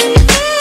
baby.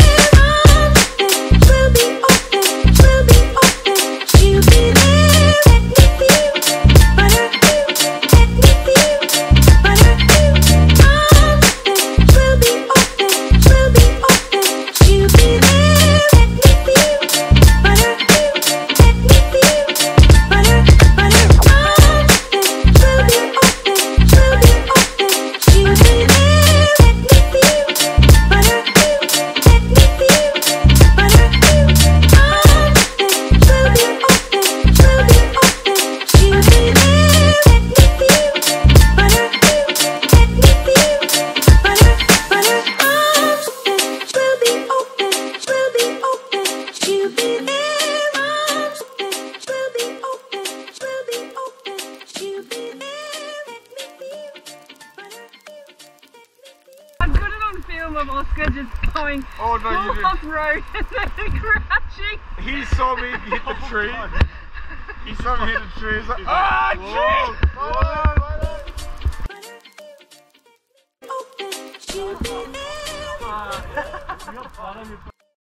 Film of Oscar just going Oh no, full off road and then crashing. He saw me hit the tree. He saw me hit the tree. He's like, ah, tree!